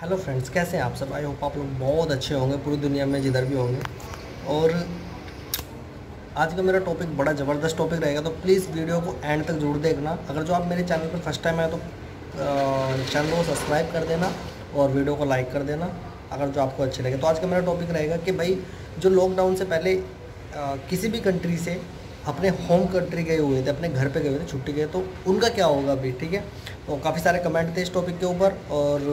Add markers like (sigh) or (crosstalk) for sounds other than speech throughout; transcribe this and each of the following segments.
Hello friends कैसे हैं आप सब? आई होप आप लोग बहुत अच्छे होंगे पूरी दुनिया में जिधर भी होंगे। और आज का मेरा टॉपिक बड़ा ज़बरदस्त टॉपिक रहेगा तो प्लीज़ वीडियो को एंड तक ज़रूर देखना। अगर जो आप मेरे चैनल पर फ़र्स्ट टाइम आए तो चैनल को सब्सक्राइब कर देना और वीडियो को लाइक कर देना अगर जो आपको अच्छे लगे। तो आज का मेरा टॉपिक रहेगा कि भाई जो लॉकडाउन से पहले आ, किसी भी कंट्री से अपने होम कंट्री गए हुए थे अपने घर पे गए हुए थे छुट्टी गए तो उनका क्या होगा अभी ठीक है? तो काफ़ी सारे कमेंट थे इस टॉपिक के ऊपर और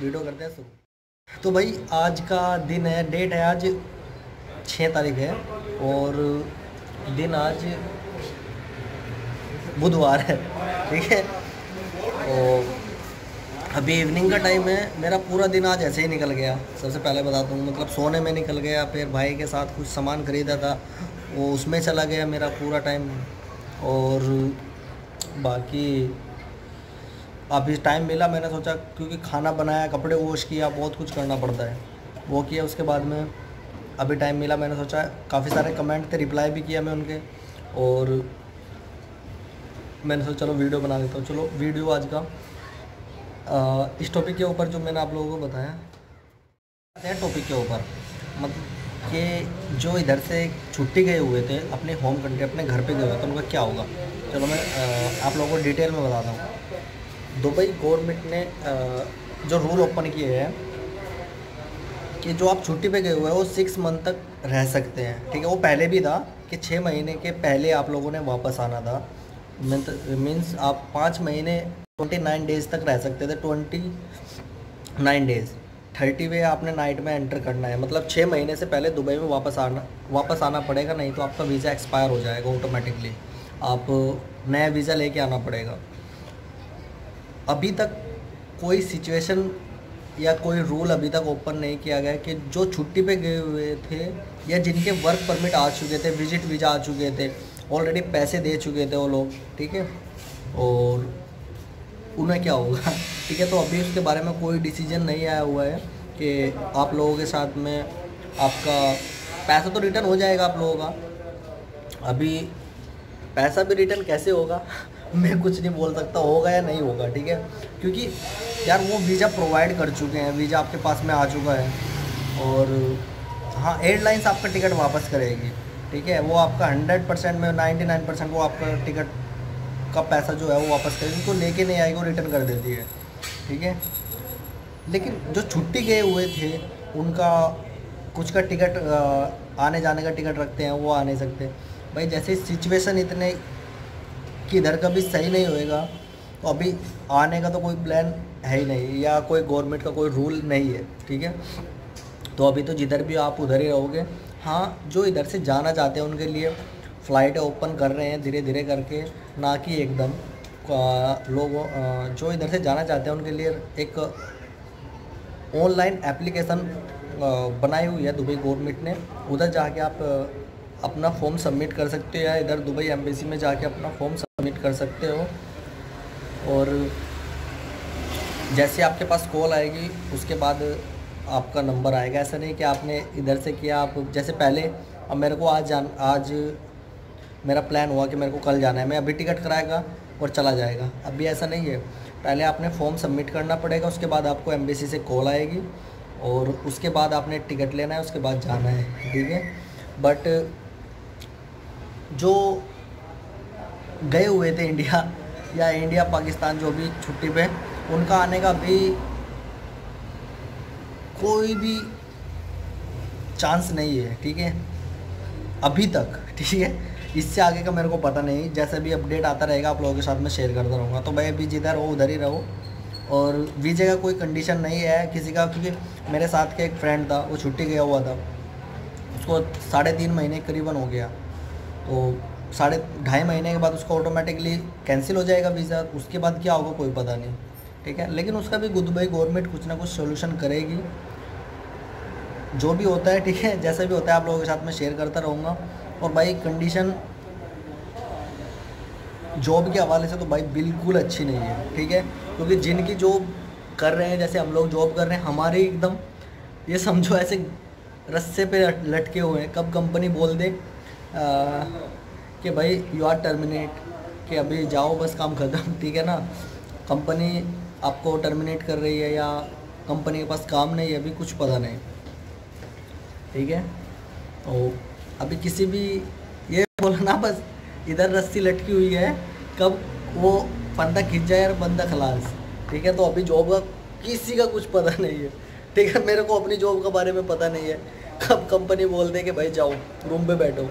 वीडियो करते हैं शुरू तो भाई, आज का दिन है डेट है आज छः तारीख है, और दिन आज बुधवार है, ठीक है? और अभी इवनिंग का टाइम है, मेरा पूरा दिन आज ऐसे ही निकल गया। सबसे पहले बताता हूँ मतलब सोने में निकल गया, फिर भाई के साथ कुछ सामान ख़रीदा था, वो उसमें चला गया मेरा पूरा टाइम और बाकी अभी टाइम मिला मैंने सोचा क्योंकि खाना बनाया कपड़े वॉश किया बहुत कुछ करना पड़ता है। वो किया उसके बाद में अभी टाइम मिला मैंने सोचा काफ़ी सारे कमेंट थे रिप्लाई भी किया मैं उनके और मैंने सोचा चलो वीडियो बना लेता हूँ। चलो वीडियो आज का आ, इस टॉपिक के ऊपर जो मैंने आप लोगों को बताया टॉपिक के ऊपर। मतलब कि जो इधर से छुट्टी गए हुए थे अपने होम कंट्री अपने घर पे गए हुए थे उनका क्या होगा? चलो मैं आ, आप लोगों को डिटेल में बताता हूँ। दुबई गवर्नमेंट ने जो रूल ओपन किए हैं, कि जो आप छुट्टी पे गए हुए हैं वो सिक्स मंथ तक रह सकते हैं। ठीक है, वो पहले भी था कि छः महीने के पहले आप लोगों ने वापस आना था। मीन्स आप पाँच महीने ट्वेंटी नाइन डेज़ तक रह सकते थे ट्वेंटी नाइन डेज़ थर्टी वे आपने नाइट में एंटर करना है। मतलब छः महीने से पहले दुबई में वापस आना वापस आना पड़ेगा, नहीं तो आपका वीज़ा एक्सपायर हो जाएगा ऑटोमेटिकली आप नया वीज़ा लेके आना पड़ेगा। अभी तक कोई सिचुएशन या कोई रूल अभी तक ओपन नहीं किया गया कि जो छुट्टी पे गए हुए थे या जिनके वर्क परमिट आ चुके थे विज़िट वीज़ा आ चुके थे ऑलरेडी पैसे दे चुके थे वो लोग, ठीक है? और उन्हें क्या होगा? (laughs) ठीक है तो अभी उसके बारे में कोई डिसीज़न नहीं आया हुआ है कि आप लोगों के साथ में आपका पैसा तो रिटर्न हो जाएगा आप लोगों का। अभी पैसा भी रिटर्न कैसे होगा? (laughs) मैं कुछ नहीं बोल सकता, होगा या नहीं होगा, ठीक है? क्योंकि यार वो वीज़ा प्रोवाइड कर चुके हैं वीज़ा आपके पास में आ चुका है। और हाँ एयरलाइंस आपका टिकट वापस करेगी, ठीक है? वो आपका हंड्रेड परसेंट में नाइन्टी नाइन परसेंट वो आपका टिकट का पैसा जो है वो वापस करेगी उनको लेके नहीं आएगी, वो रिटर्न कर देती है, ठीक है? लेकिन जो छुट्टी गए हुए थे, उनका कुछ का टिकट आने जाने का टिकट रखते हैं, वो आ नहीं सकते। भाई, जैसे सिचुएशन इतने कि इधर का भी सही नहीं होएगा तो अभी आने का तो कोई प्लान है ही नहीं या कोई गवर्नमेंट का कोई रूल नहीं है, ठीक है? तो अभी तो जिधर भी आप उधर ही रहोगे। हाँ जो इधर से जाना चाहते हैं उनके लिए फ़्लाइटें ओपन कर रहे हैं धीरे धीरे करके, ना कि एकदम। लोगों जो इधर से जाना चाहते हैं उनके लिए एक ऑनलाइन एप्लीकेशन बनाई हुई है दुबई गवर्नमेंट ने। उधर जाके आप अपना फॉर्म सबमिट कर सकते हो या इधर दुबई एम्बेसी में जाके अपना फॉर्म सबमिट कर सकते हो। और जैसे आपके पास कॉल आएगी, उसके बाद आपका नंबर आएगा। ऐसा नहीं कि आपने इधर से किया, आप जैसे पहले, अब मेरे को आज जान, आज मेरा प्लान हुआ कि मेरे को कल जाना है। मैं अभी टिकट कराएगा और चला जाएगा। अभी ऐसा नहीं है। पहले आपने फॉर्म सबमिट करना पड़ेगा, उसके बाद आपको एम्बेसी से कॉल आएगी और उसके बाद आपने टिकट लेना है, उसके बाद जाना है। ठीक है? बट जो गए हुए थे इंडिया या इंडिया पाकिस्तान जो भी छुट्टी पे, उनका आने का भी कोई भी चांस नहीं है, ठीक है? अभी तक, ठीक है? इससे आगे का मेरे को पता नहीं, जैसे भी अपडेट आता रहेगा, आप लोगों के साथ में शेयर करता रहूँगा। तो भाई अभी जिधर हो, उधर ही रहो। और वीजे का कोई कंडीशन नहीं है किसी का, क्योंकि मेरे साथ के एक फ्रेंड था, वो छुट्टी गया हुआ था। उसको साढ़े तीन महीने करीबन हो गया। तो साढ़े ढाई महीने के बाद उसका ऑटोमेटिकली कैंसिल हो जाएगा वीज़ा उसके बाद क्या होगा कोई पता नहीं, ठीक है? लेकिन उसका भी दुबई गवर्नमेंट कुछ ना कुछ सोल्यूशन करेगी। जो भी होता है, ठीक है? जैसा भी होता है, आप लोगों के साथ में शेयर करता रहूँगा। और भाई कंडीशन जॉब के हवाले से तो भाई बिल्कुल अच्छी नहीं है, ठीक है? क्योंकि जिनकी जॉब कर रहे हैं, जैसे हम लोग जॉब कर रहे हैं, हमारे एकदम, ये समझो ऐसे रस्से पे लटके हुए हैं, कब कंपनी बोल दे कि भाई यू आर टर्मिनेट कि अभी जाओ बस काम ख़त्म ठीक है ना? कंपनी आपको टर्मिनेट कर रही है या कंपनी के पास काम नहीं है, अभी कुछ पता नहीं, ठीक है? तो अभी किसी भी, ये बोलना बस इधर रस्सी लटकी हुई है, कब वो बंदा खिंच जाए यार, बंदा खलास, ठीक है? तो अभी जॉब का किसी का कुछ पता नहीं है, ठीक है? मेरे को अपनी जॉब के बारे में पता नहीं है, कब कंपनी बोल दे कि भाई जाओ रूम पे बैठो।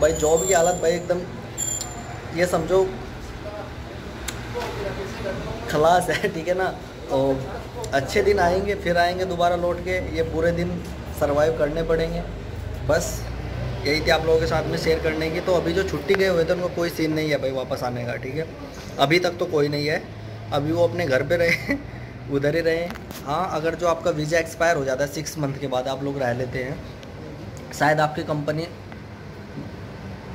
भाई जॉब की हालत भाई एकदम, ये समझो, खलास है, (laughs) ठीक है ना? तो अच्छे दिन आएँगे, फिर आएँगे दोबारा लौट के, ये पूरे दिन सरवाइव करने पड़ेंगे। बस, यही थी आप लोगों के साथ में शेयर करने की। तो अभी जो छुट्टी गए हुए थे, उनको कोई सीन नहीं है भाई वापस आने का, ठीक है? अभी तक तो कोई नहीं है। अभी वो अपने घर पे रहे (laughs) उधर ही रहे हाँ। अगर जो आपका वीज़ा एक्सपायर हो जाता है सिक्स मंथ के बाद आप लोग रह लेते हैं। शायद आपकी कंपनी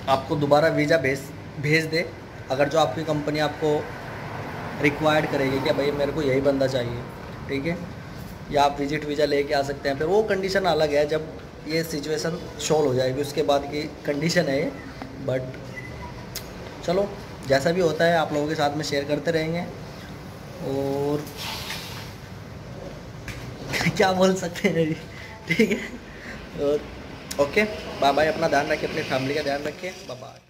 आपको दोबारा वीज़ा भेज भेज दे। अगर जो आपकी कंपनी आपको रिक्वायर्ड करेगी कि भाई मेरे को यही बंदा चाहिए, ठीक है? या आप विज़िट वीज़ा लेके आ सकते हैं। फिर वो कंडीशन अलग है, जब ये सिचुएशन सॉल्व हो जाएगी, उसके बाद की कंडीशन है ये। बट चलो, जैसा भी होता है, आप लोगों के साथ में शेयर करते रहेंगे। और (laughs) क्या बोल सकते हैं ठीक है? ओके बाय बाय अपना ध्यान रखिए अपनी फैमिली का ध्यान रखिए। बाय